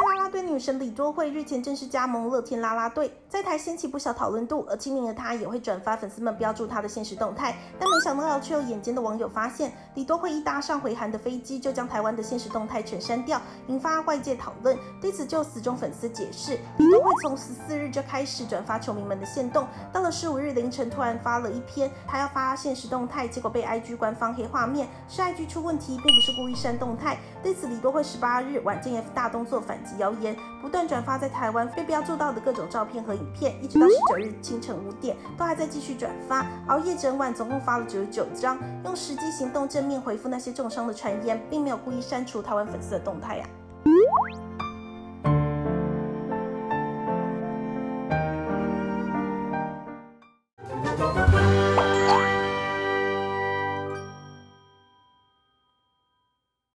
와 女神李多惠日前正式加盟乐天啦啦队，在台掀起不小讨论度。而亲民的她也会转发粉丝们标注她的现实动态，但没想到却有眼尖的网友发现，李多惠一搭上回韩的飞机，就将台湾的现实动态全删掉，引发外界讨论。对此，就死忠粉丝解释，李多惠从十四日就开始转发球迷们的现动，到了十五日凌晨突然发了一篇，她要发现实动态，结果被 IG 官方黑画面，是 IG 出问题，并不是故意删动态。对此，李多惠十八日晚间 F 大动作反击谣言，不断转发在台湾被标注到的各种照片和影片，一直到十九日清晨五点，都还在继续转发，熬夜整晚，总共发了九十九张，用实际行动正面回复那些重伤的传言，并没有故意删除台湾粉丝的动态呀。